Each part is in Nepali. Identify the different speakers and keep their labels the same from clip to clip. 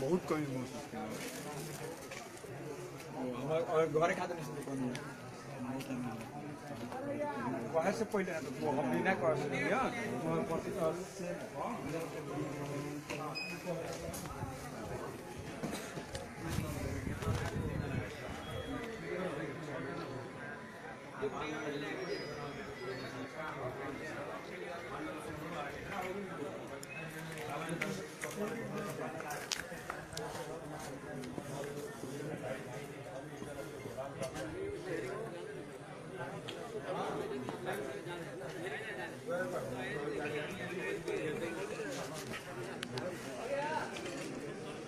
Speaker 1: बहुत कमी महसूस किया
Speaker 2: हमारे घरे खाते नहीं सकते कौन कहे से पहले ना तो हम बिना कह सकते पति से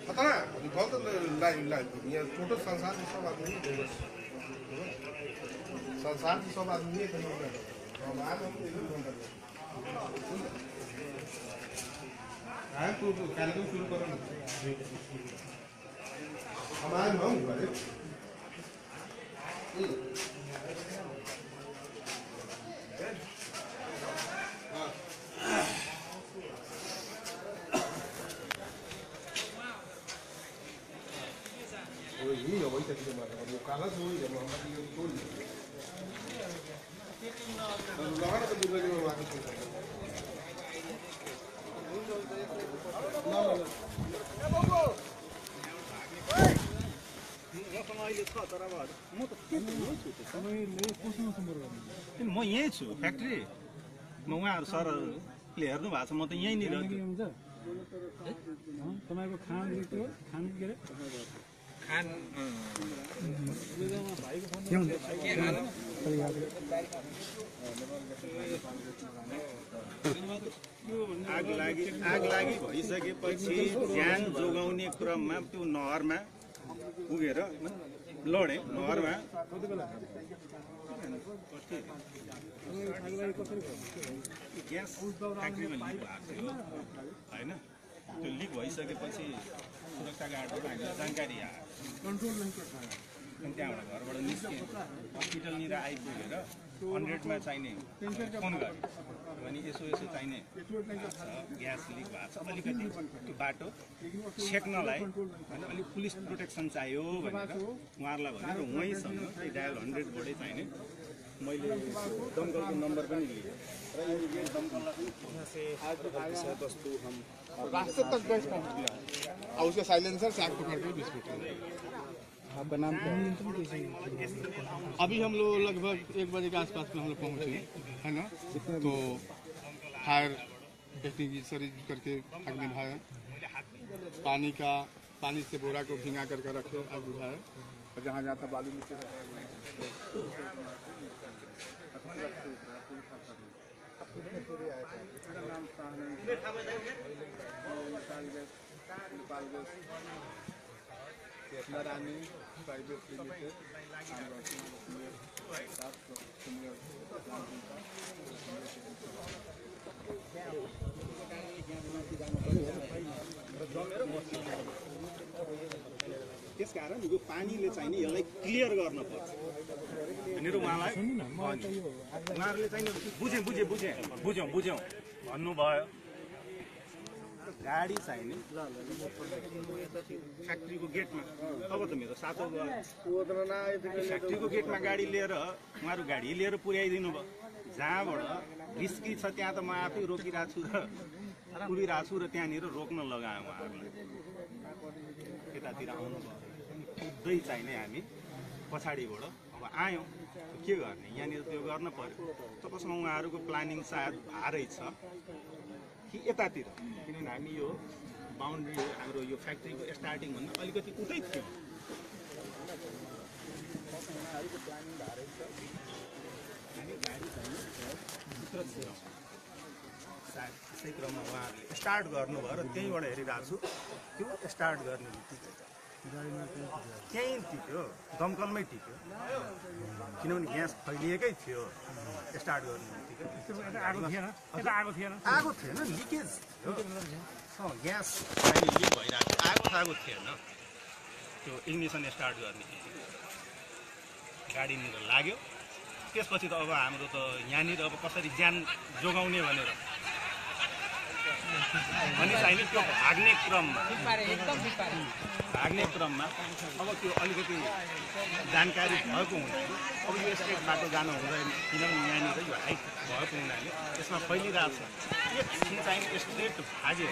Speaker 3: पता ना बहुत लाइव लाइव यहाँ टोटल संसार के सब आदमी है बस। संसार के सब आदमी है कहीं नहीं हम आज हम एक ही तो कार्यक्रम शुरू करो ना हम आए हम अरे वही है वही तरीके मार वो काला से वही है मोहम्मद ये बोल लगाना तो दुर्गा जी में वाकई सुन
Speaker 4: म यहीँ छु फ्याक्ट्री म उहाँहरू सरले हेर्नु भएको छ म त यहीँनिर
Speaker 5: तपाईँको खाना के अरे
Speaker 4: आग लागि आग लागि भइसकेपछि ज्यान जोगाउने क्रममा त्यो नहरमा पुगेर लडेँ नहरमा ग्यास फ्याक्ट्रीमा लिक भएको थियो होइन त्यो लिक भइसकेपछि सुरक्षा गार्डहरू हामीलाई जानकारी आयो अनि त्यहाँबाट घरबाट निस्केँ। हस्पिटलनिर आइपुगेर हन्ड्रेडमा चाहिने फोन गरेँ। भने यसो यसो चाहिने ग्यास लिक भएको छ। अलिकति त्यो बाटो छेक्नलाई होइन अलिक पुलिस प्रोटेक्सन चाहियो भनेर उहाँहरूलाई भनेर उहीँसँग त्यही डायल हन्ड्रेडबाटै चाहिने मैले दमकलको नम्बर पनि लिएँ। र इमिडिएट दमकललाई पनि
Speaker 3: रास्ते तक गैस पहुंच गया और उसका साइलेंसर से आग पकड़ के विस्फोट हो गया
Speaker 5: आपका नाम क्या है?
Speaker 3: अभी हम लोग लगभग एक बजे के आसपास में हम लोग पहुँचे है ना? तो फायर टेक्निक करके आग निभाया पानी का पानी से बोरा को भिंगा करके रखे आग बुझाया। और जहाँ जहाँ था बालू नीचे गया। केतला रानी प्राइवेट लिमिटेड
Speaker 4: त्यस कारण यो पानीले चाहिँ नि यसलाई क्लियर गर्न पर्छ। भनेर उहाँलाई। उहाँहरूले चाहिँ नि बुझेँ बुझेँ बुझेँ। बुझ्यौँ बुझ्यौँ। भन्नुभयो। गाडी फ्याक्ट्रीको गेटमा। अब त मेरो फ्याक्ट्रीको गेटमा गाडी लिएर उहाँहरू गाडी लिएर पुर्याइदिनु भयो। जहाँबाट रिस्की छ त्यहाँ त म आफै रोकिरहेको छु र कुरिरहेको छु र त्यहाँनिर रोक्न लगाएँ उहाँहरूलाई। यतातिर आउनुभयो। कुद्दै चाहिने हामी पछाडिबाट। अब आयौँ। के गर्ने? यहाँनिर त्यो गर्न पर्यो। तपाईँसँग उहाँहरूको प्लानिङ सायद भारै छ। कि यतातिर? किनभने हामी यो बााउन्ड्री हाम्रो यो फ्याक्ट्रीको स्टार्टिङभन्दा अलिकति उतै थियो। त्यसै क्रममा उहाँहरूले स्टार्ट गर्नुभयो र त्यहीँबाट हेरिरहेको छु। त्यो स्टार्ट गर्ने बित्तिकै। त्यहीँ टिप्यो दमकलमै टिप्यो किनभने ग्यास फैलिएकै थियो स्टार्ट गर्ने
Speaker 5: आगो थिएन यता आगो थिएन।
Speaker 4: आगो थिएन लिकेज थियो। ग्यास अहिले लिक भइरहेको थियो। आगो आगो थिएन। त्यो इग्निसन स्टार्ट गर्ने बित्तिकै। गाडीनिर लाग्यो। त्यसपछि त अब हाम्रो त यहाँनिर अब कसरी ज्यान जोगाउने भनेर अनि चाहिँ त्यो भाग्ने क्रममा। भाग्ने क्रममा अब त्यो अलिकति जानकारी भएको हुनाले अब यो स्टेट बाटो जानु हुँदैन किनभने यहाँनिर यो हाइट भएको हुनाले त्यसमा फैलिरहेको छ। एकछिन चाहिँ स्ट्रेट भागेर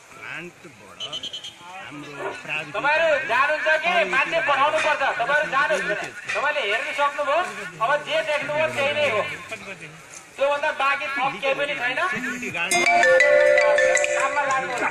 Speaker 4: प्लान्टबाट हाम्रो
Speaker 6: तपाईँहरू जानुहुन्छ कि? मान्छे पठाउनु पर्छ। तपाईँहरू जानुहोस् तपाईँले हेर्नु सक्नुभयो। अब जे देख्नुभयो त्यही नै हो। त्योभन्दा बाँकी थप केही पनि छैन। काममा लाग्नु होला।